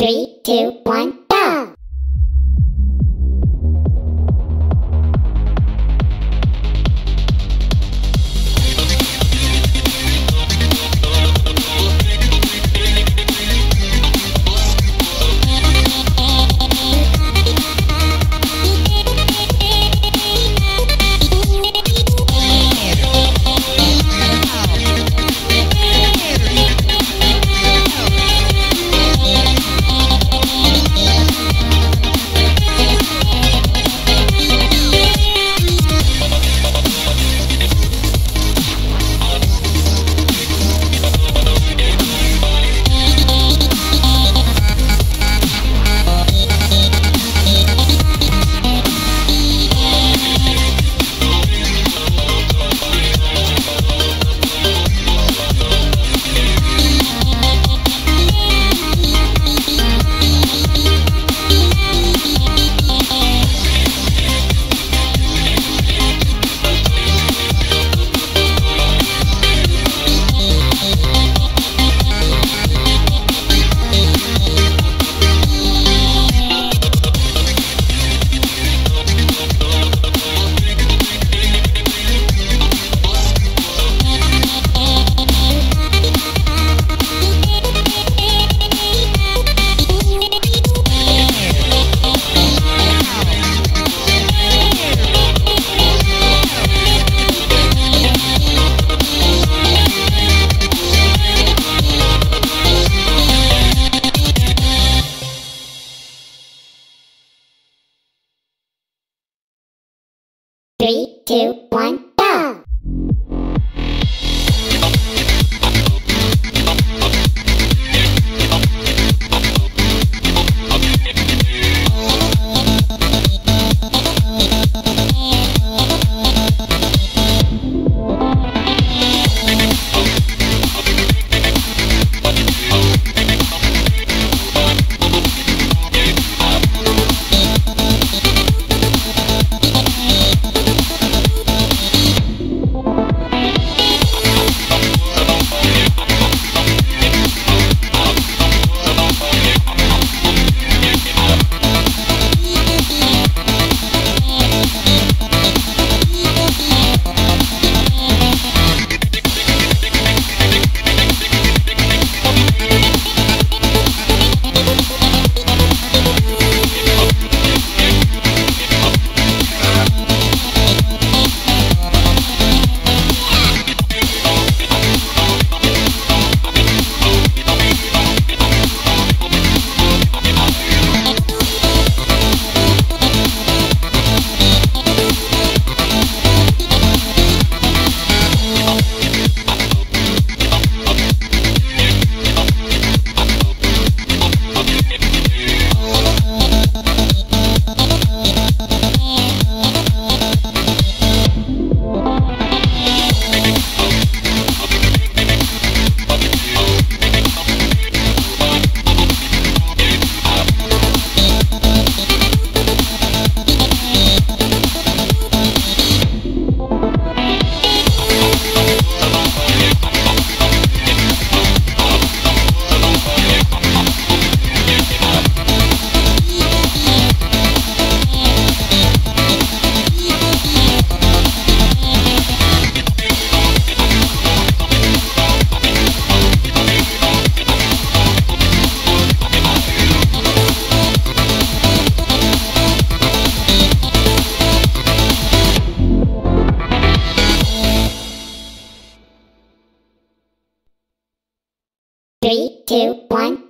Three, two, one, two, one, Three, two, one,